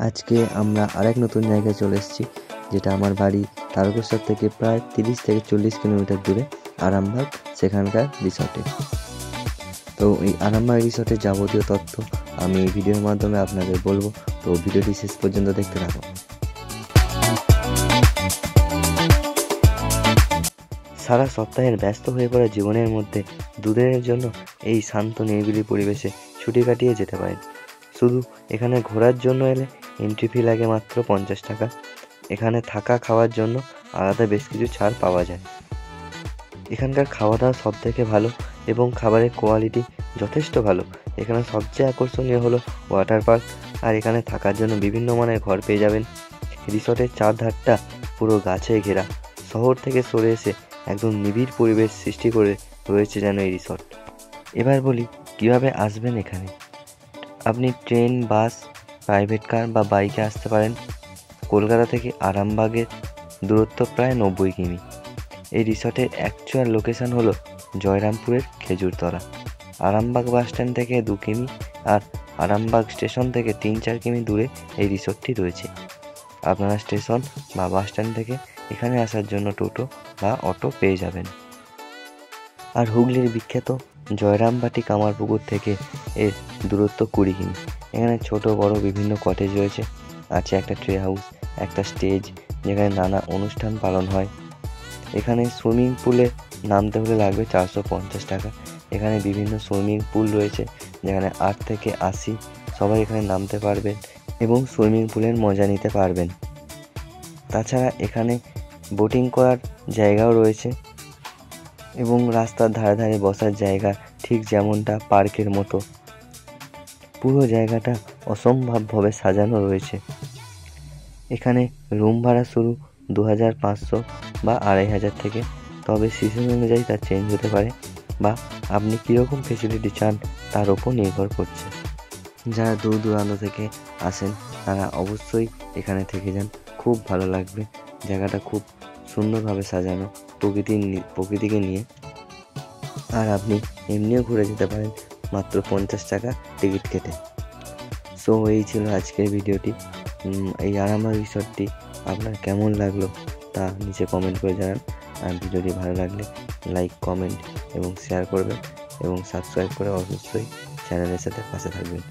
আজকে আমরা আরেক নতুন জায়গায় চলে এসেছি, যেটা আমার বাড়ি তারকেশ্বর থেকে প্রায় তিরিশ থেকে চল্লিশ কিলোমিটার দূরে, আরামবাগ, সেখানকার রিসর্টে। তো এই আরামবাগ রিসর্টের যাবতীয় তথ্য আমি এই ভিডিওর মাধ্যমে আপনাদের বলব, তো ভিডিওটি শেষ পর্যন্ত দেখতে থাকুন। সারা সপ্তাহের ব্যস্ত হয়ে পড়া জীবনের মধ্যে দুদিনের জন্য এই শান্ত, নিরিবিলি পরিবেশে ছুটি কাটিয়ে যেতে পারেন। শুধু এখানে ঘোরার জন্য এলে এন্ট্রি ফি লাগে মাত্র পঞ্চাশ টাকা। এখানে থাকা খাওয়ার জন্য আলাদা বেশ কিছু ছাড় পাওয়া যায়। এখানকার খাওয়া দাওয়া সব থেকে ভালো এবং খাবারের কোয়ালিটি যথেষ্ট ভালো। এখানে সবচেয়ে আকর্ষণীয় হলো ওয়াটার পার্ক আর এখানে থাকার জন্য বিভিন্ন মানের ঘর পেয়ে যাবেন। রিসর্টের চারধারটা পুরো গাছে ঘেরা। শহর থেকে সরে এসে একদম নিবিড় পরিবেশ সৃষ্টি করে রয়েছে যেন এই রিসর্ট। এবার বলি, কীভাবে আসবেন এখানে? আপনি ট্রেন, বাস প্রাইভেট কার বা বাইকে আসতে পারেন। কলকাতা থেকে আরামবাগের দূরত্ব প্রায় নব্বই কিমি। এই রিসর্টের অ্যাকচুয়াল লোকেশন হলো জয়রামপুরের খেজুরতলা। আরামবাগ বাস স্ট্যান্ড থেকে দু কিমি আর আরামবাগ স্টেশন থেকে তিন চার কিমি দূরে এই রিসর্টটি রয়েছে। আপনারা স্টেশন বা বাস স্ট্যান্ড থেকে এখানে আসার জন্য টোটো বা অটো পেয়ে যাবেন। আর হুগলির বিখ্যাত জয়রামবাটি কামারপুকুর থেকে এর দূরত্ব কুড়ি কিমি। এখানে ছোট, বড় বিভিন্ন কটেজ রয়েছে। আছে একটা ট্রে হাউস একটা স্টেজ যেখানে নানা অনুষ্ঠান পালন হয়। এখানে সুইমিং পুলে নামতে হলে লাগবে চারশো পঞ্চাশ টাকা। এখানে বিভিন্ন সুইমিং পুল রয়েছে, যেখানে আট থেকে আশি সবাই এখানে নামতে পারবেন এবং সুইমিং পুলের মজা নিতে পারবেন। তাছাড়া এখানে বোটিং করার জায়গাও রয়েছে এবং রাস্তার ধারে ধারে বসার জায়গা ঠিক যেমনটা পার্কের মতো। পুরো জায়গাটা অসম্ভবভাবে সাজানো রয়েছে। এখানে রুম ভাড়া শুরু দু হাজার পাঁচশো বা আড়াই হাজার থেকে, তবে সিজন অনুযায়ী তা চেঞ্জ হতে পারে বা আপনি কীরকম ফেসিলিটি চান তার ওপর নির্ভর করছে। যারা দূর দূরান্ত থেকে আসেন, তারা অবশ্যই এখানে থেকে যান। খুব ভালো লাগবে জায়গাটা খুব সুন্দরভাবে সাজানো প্রকৃতির প্রকৃতিকে নিয়ে। আর আপনি এমনিও ঘুরে যেতে পারেন মাত্র পঞ্চাশ টাকা টিকিট কেটে। সো এই ছিল আজকের ভিডিওটি। এই আরামা রিসর্টটি আপনার কেমন লাগল তা নিচে কমেন্ট করে জানান। আর ভিডিওটি ভালো লাগলে লাইক কমেন্ট এবং শেয়ার করবেন এবং সাবস্ক্রাইব করে অবশ্যই চ্যানেলের সাথে পাশে থাকবেন।